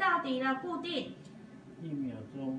到底了，固定。一秒钟，